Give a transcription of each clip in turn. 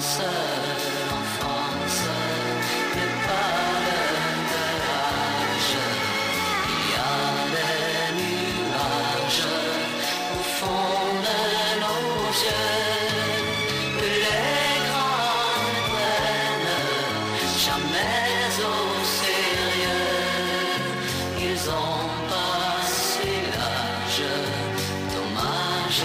L'enfance ne parle de rage Il y a des nuages au fond de nos yeux les grands ne jamais au sérieux Ils ont passé l'âge, dommage.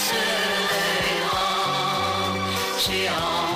是泪光，是阳。